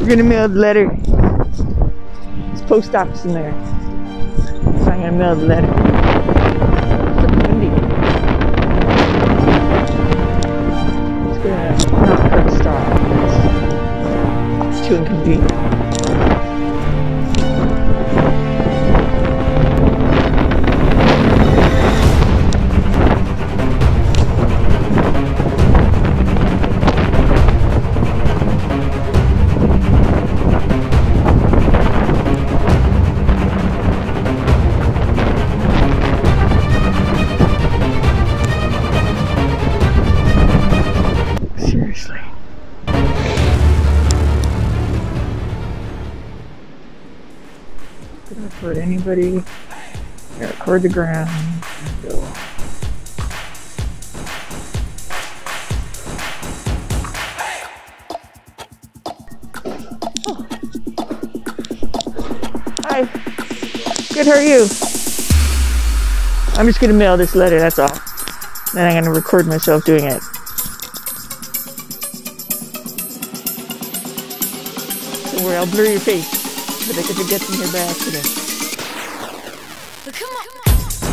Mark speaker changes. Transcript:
Speaker 1: We're gonna mail the letter. There's post office in there. So I'm gonna mail the letter. It's windy. It's gonna not hurt stop. It's too inconvenient. Record anybody. Record the ground. Go. Hi. Good, how are you? I'm just gonna mail this letter, that's all. Then I'm gonna record myself doing it. Worry, I'll blur your face accident if it gets in here by. But come on.
Speaker 2: Come on.